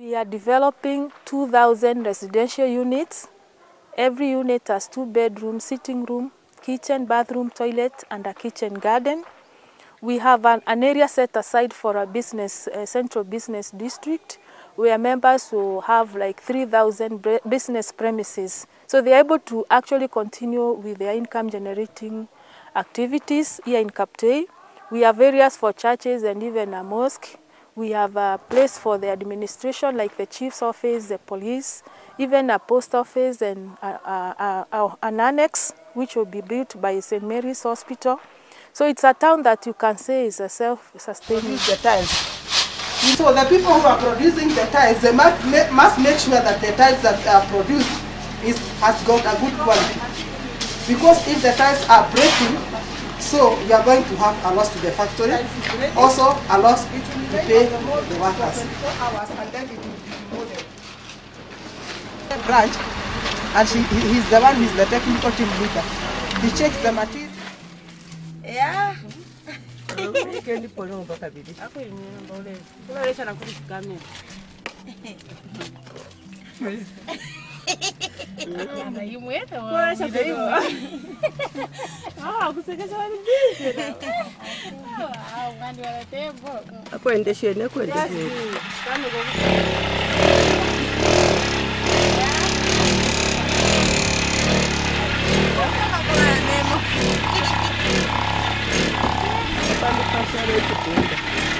We are developing 2,000 residential units. Every unit has two bedrooms, sitting room, kitchen, bathroom, toilet, and a kitchen garden. We have an, an area set aside for a business, uh, central business district where members will have like 3,000 business premises. So they're able to actually continue with their income generating activities here in Kaptei. We have areas for churches and even a mosque. We have a place for the administration like the chief's office, the police, even a post office and a, a, a, an annex which will be built by St. Mary's Hospital. So it's a town that you can say is a self-sustaining. the tiles. So the people who are producing the tiles, they must, must make sure that the tiles that are produced is, has got a good quality. Because if the tiles are breaking, so you are going to have a loss to the factory, also a loss to pay the workers. And then it will be demoted. Branch, and she, he's the one who is the technical team leader. He checks the material. Yeah. Ana, io muerto. Poi ci abbiamo. Ah, kusa ka jawar bi. Ah, wani wala te bo. Akwai inda shi ne ko inda shi. Kanu go. Quando passar eu te conto.